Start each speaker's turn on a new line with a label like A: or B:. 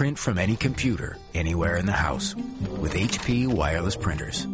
A: Print from any computer, anywhere in the house with HP wireless printers.